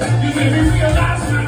You made me realize